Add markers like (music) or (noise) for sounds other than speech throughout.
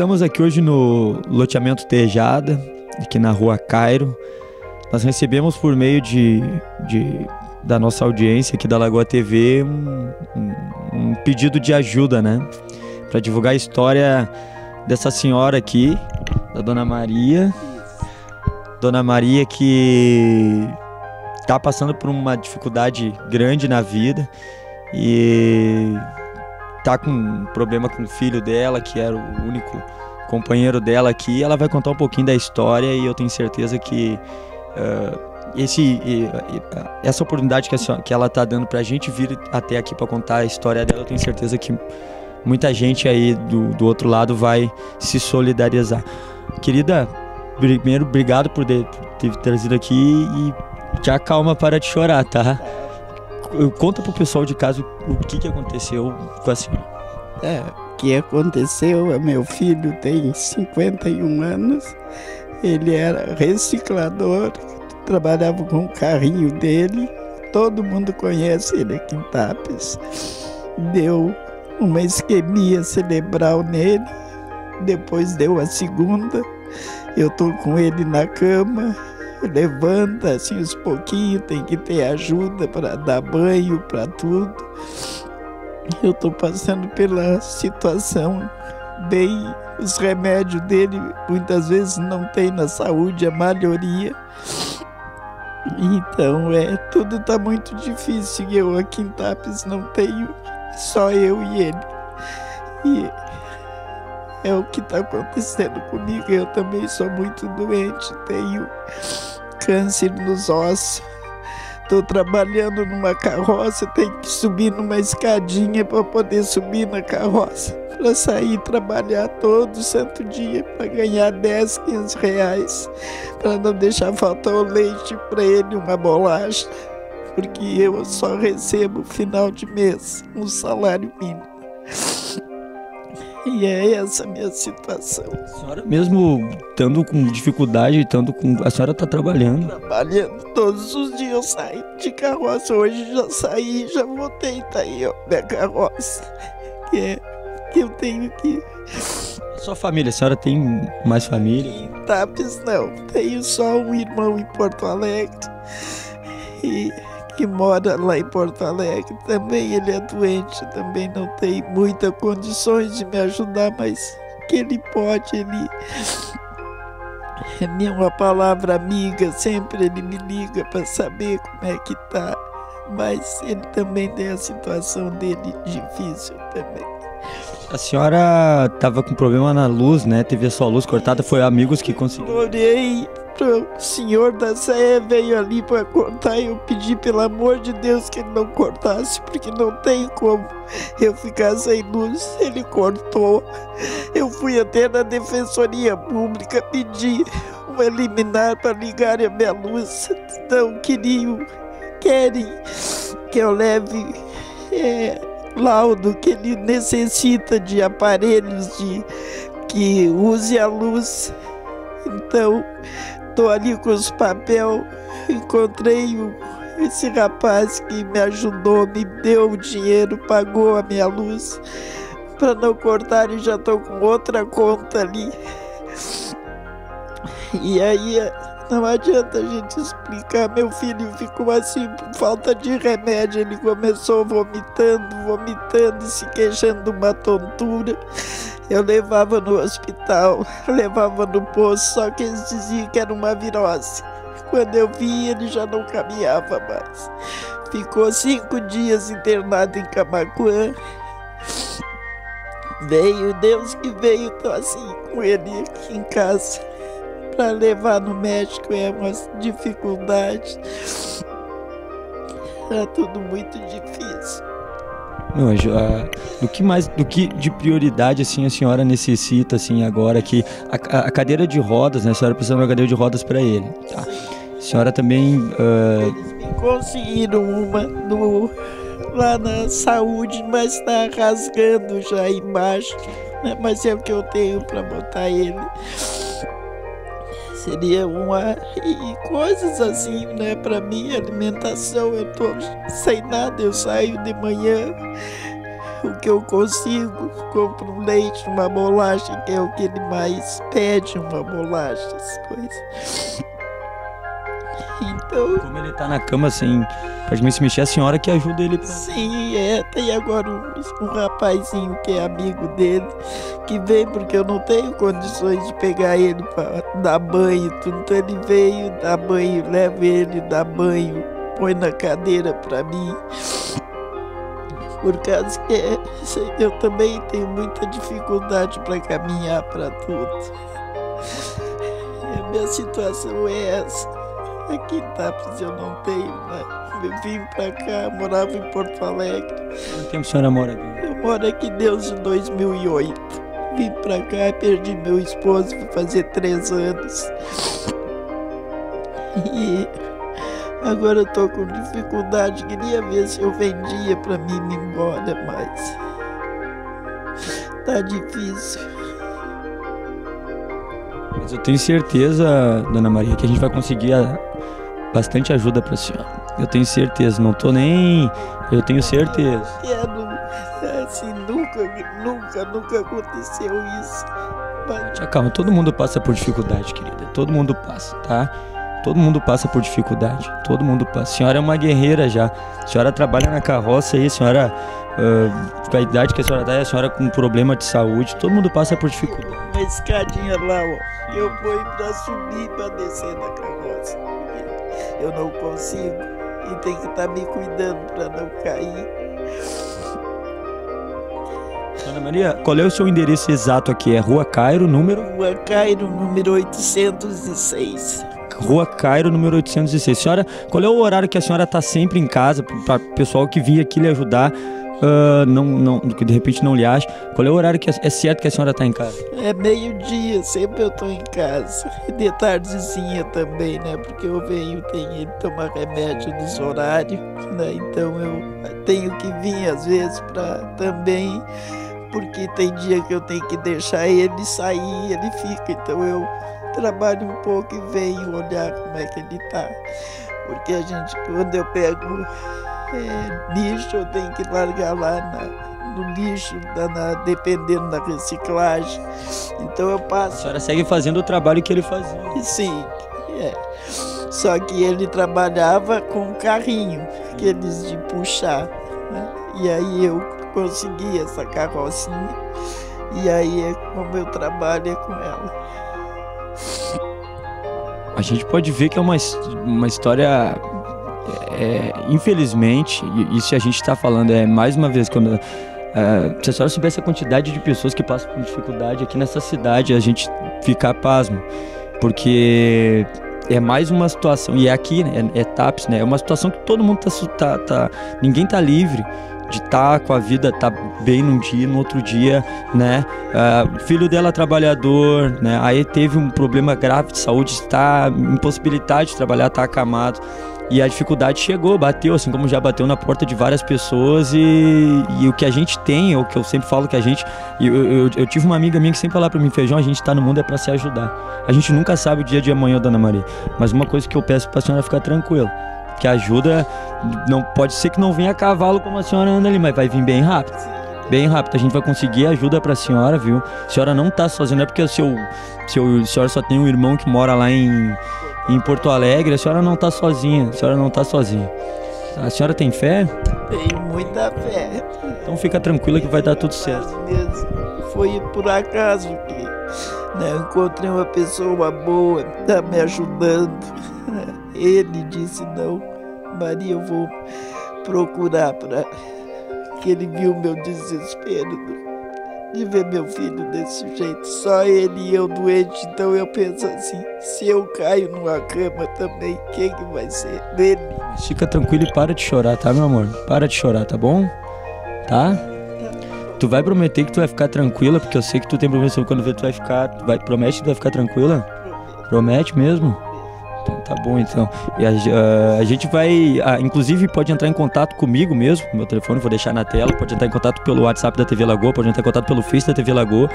Estamos aqui hoje no loteamento Tejada, aqui na rua Cairo. Nós recebemos por meio de, de da nossa audiência aqui da Lagoa TV um, um, pedido de ajuda, né? Para divulgar a história dessa senhora aqui, da Dona Maria. Dona Maria que está passando por uma dificuldade grande na vida e tá com um problema com o filho dela, que era o único companheiro dela aqui. Ela vai contar um pouquinho da história e eu tenho certeza que uh, esse, uh, essa oportunidade que, a, que ela tá dando pra gente vir até aqui para contar a história dela, eu tenho certeza que muita gente aí do, do outro lado vai se solidarizar. Querida, primeiro, obrigado por ter, por ter trazido aqui e te acalma para de chorar, tá? Conta pro pessoal de casa o que, que aconteceu com a senhora. É, o que aconteceu, é meu filho tem 51 anos, ele era reciclador, trabalhava com o carrinho dele, todo mundo conhece ele aqui em Tapes. Deu uma isquemia cerebral nele, depois deu a segunda, eu tô com ele na cama, levanta assim uns pouquinhos, tem que ter ajuda para dar banho, para tudo. Eu estou passando pela situação bem. Os remédios dele muitas vezes não tem na saúde a maioria. Então é tudo está muito difícil. Eu aqui em Tapes não tenho, só eu e ele. E é o que está acontecendo comigo. Eu também sou muito doente, tenho câncer nos ossos. Estou trabalhando numa carroça, tenho que subir numa escadinha para poder subir na carroça, para sair trabalhar todo santo dia, para ganhar 10, 15 reais, para não deixar faltar o leite para ele, uma bolacha, porque eu só recebo final de mês um salário mínimo. E é essa a minha situação. A senhora, mesmo estando com dificuldade, estando com. A senhora está trabalhando? Trabalhando todos os dias. Eu saio de carroça. Hoje já saí, já voltei. Tá aí, ó, minha carroça. Que é que eu tenho que. Sua família, a senhora tem mais família? Em Tapes, não. Tenho só um irmão em Porto Alegre. E que mora lá em Porto Alegre. Também ele é doente, também não tem muitas condições de me ajudar, mas que ele pode, ele é minha palavra amiga, sempre ele me liga para saber como é que tá. Mas ele também tem a situação dele difícil também. A senhora estava com problema na luz, né? Teve a sua luz cortada, foi amigos que conseguiram. Orei o senhor da Sé veio ali para cortar e eu pedi pelo amor de Deus que ele não cortasse, porque não tem como eu ficar sem luz. Ele cortou. Eu fui até na Defensoria Pública pedir um eliminar para ligar a minha luz. Não queriam, querem que eu leve é, laudo que ele necessita de aparelhos de que use a luz. Então, Tô ali com os papel, encontrei esse rapaz que me ajudou, me deu o dinheiro, pagou a minha luz para não cortar e já tô com outra conta ali. E aí não adianta a gente explicar. Meu filho ficou assim por falta de remédio. Ele começou vomitando, vomitando, se queixando de uma tontura. Eu levava no hospital, (laughs) levava no posto, só que eles diziam que era uma virose. Quando eu vi, ele já não caminhava mais. Ficou cinco dias internado em Camacuã. Veio, Deus que veio, tô assim com ele aqui em casa. Para levar no médico é uma dificuldade. É tudo muito difícil. Não, a, do que mais, do que de prioridade assim a senhora necessita assim agora que a, a cadeira de rodas, né? A senhora precisa de uma cadeira de rodas para ele, tá? A senhora também uh... conseguiram uma no, lá na saúde, mas está rasgando já embaixo, né? Mas é o que eu tenho para botar ele seria uma e coisas assim, né? Para mim, alimentação, eu tô sem nada, eu saio de manhã, o que eu consigo, compro um leite, uma bolacha, que é o que ele mais pede, uma bolacha, essas coisas. (laughs) Então. Como ele tá na cama sem praticamente se mexer, a senhora que ajuda ele. Pra... Sim, é. Tem agora um, um rapazinho que é amigo dele, que vem porque eu não tenho condições de pegar ele para dar banho. Então ele veio, dá banho, leva ele, dá banho, põe na cadeira para mim. Por causa que eu também tenho muita dificuldade para caminhar para tudo. (laughs) A minha situação é essa. Aqui em Tapes eu não tenho, né? Vim pra cá, morava em Porto Alegre. Quanto tempo a senhora mora aqui? Eu moro aqui desde 2008. Vim pra cá, perdi meu esposo, vou fazer três anos. E agora eu tô com dificuldade, queria ver se eu vendia pra mim ir embora, mas tá difícil. Mas eu tenho certeza, Dona Maria, que a gente vai conseguir bastante ajuda para a senhora. Eu tenho certeza, não tô nem. Eu tenho certeza. É, assim, nunca, nunca, nunca aconteceu isso. Mas... Calma, todo mundo passa por dificuldade, querida. Todo mundo passa, tá? Todo mundo passa por dificuldade. Todo mundo passa. A senhora é uma guerreira já. A senhora trabalha na carroça aí, a senhora. Uh, com a idade que a senhora tá, a senhora com problema de saúde. Todo mundo passa por dificuldade. Uma escadinha lá, ó. Eu ponho pra subir pra descer da carroça eu não consigo e tem que estar tá me cuidando para não cair. Ana Maria, qual é o seu endereço exato aqui? É Rua Cairo, número? Rua Cairo, número 806. Rua Cairo, número 806. Senhora, qual é o horário que a senhora está sempre em casa para o pessoal que vinha aqui lhe ajudar? Uh, não, não, que de repente não lhe acha. Qual é o horário que é, é certo que a senhora está em casa? É meio-dia, sempre eu estou em casa. (laughs) De tardezinha também, né? Porque eu venho, tenho ele tomar remédio nos horários, né? Então eu tenho que vir às vezes para também, porque tem dia que eu tenho que deixar ele sair, ele fica. Então eu trabalho um pouco e venho olhar como é que ele está. Porque a gente, quando eu pego é, lixo eu tenho que largar lá na, no lixo, na, na, dependendo da reciclagem. Então eu passo. A senhora segue fazendo o trabalho que ele fazia? Sim, é. Só que ele trabalhava com carrinho, aqueles de puxar. Né? E aí eu consegui essa carrocinha. E aí é como eu trabalho é com ela. A gente pode ver que é uma, uma história é, infelizmente, isso a gente está falando é mais uma vez quando é, se a senhora soubesse a quantidade de pessoas que passam por dificuldade aqui nessa cidade, a gente fica pasmo, porque é mais uma situação e é aqui, né, é, é TAPS, né? É uma situação que todo mundo tá, tá, tá ninguém tá livre de estar tá com a vida tá bem num dia, no outro dia, né? Uh, filho dela trabalhador, né? Aí teve um problema grave de saúde, está impossibilidade de trabalhar, está acamado. E a dificuldade chegou, bateu, assim como já bateu na porta de várias pessoas. E, e o que a gente tem, o que eu sempre falo que a gente. Eu, eu, eu tive uma amiga minha que sempre falava para mim: feijão, a gente tá no mundo é para se ajudar. A gente nunca sabe o dia de amanhã, dona Maria. Mas uma coisa que eu peço pra senhora ficar tranquila: que ajuda, não pode ser que não venha a cavalo como a senhora anda ali, mas vai vir bem rápido bem rápido. A gente vai conseguir ajuda para a senhora, viu? A senhora não tá sozinha, não é porque o seu, seu, a senhora só tem um irmão que mora lá em, em Porto Alegre, a senhora não está sozinha, a senhora não está sozinha. A senhora tem fé? Tenho muita fé. Então fica tranquila que vai dar tudo certo. Mesmo. Foi por acaso que né, eu encontrei uma pessoa boa, está me ajudando. (laughs) Ele disse não, Maria, eu vou procurar para que ele viu meu desespero de ver meu filho desse jeito, só ele e eu doente. Então eu penso assim: se eu caio numa cama também, quem que vai ser? Dele. Fica tranquilo e para de chorar, tá, meu amor? Para de chorar, tá bom? Tá? Tu vai prometer que tu vai ficar tranquila, porque eu sei que tu tem problema quando vê tu vai ficar. Tu vai, promete que tu vai ficar tranquila? Promete mesmo? Então tá bom então. E a, a- a gente vai. ah, inclusive pode entrar em contato comigo mesmo. Meu telefone vou deixar na tela. Pode entrar em contato pelo WhatsApp da TV Lagoa, pode entrar em contato pelo Face da TV Lagoa.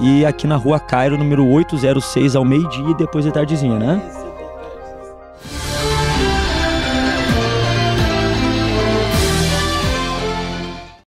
E aqui na rua Cairo, número 806, ao meio-dia e depois de tardezinha, né?